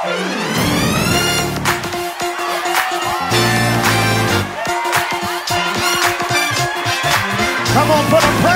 Come on, put a.